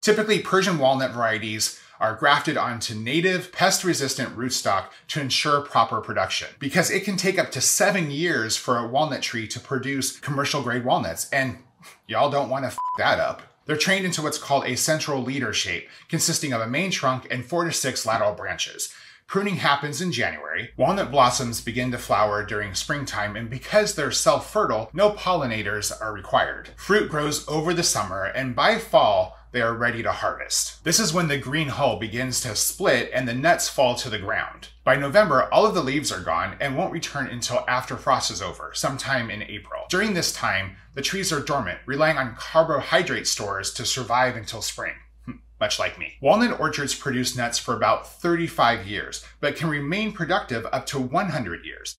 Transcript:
Typically, Persian walnut varieties are grafted onto native pest resistant rootstock to ensure proper production. Because it can take up to seven years for a walnut tree to produce commercial grade walnuts, and y'all don't want to f that up. They're trained into what's called a central leader shape, consisting of a main trunk and four to six lateral branches. Pruning happens in January. Walnut blossoms begin to flower during springtime, and because they're self fertile, no pollinators are required. Fruit grows over the summer, and by fall, they are ready to harvest. This is when the green hull begins to split and the nuts fall to the ground. By November, all of the leaves are gone and won't return until after frost is over, sometime in April. During this time, the trees are dormant, relying on carbohydrate stores to survive until spring hmm, much like me. Walnut orchards produce nuts for about 35 years, but can remain productive up to 100 years.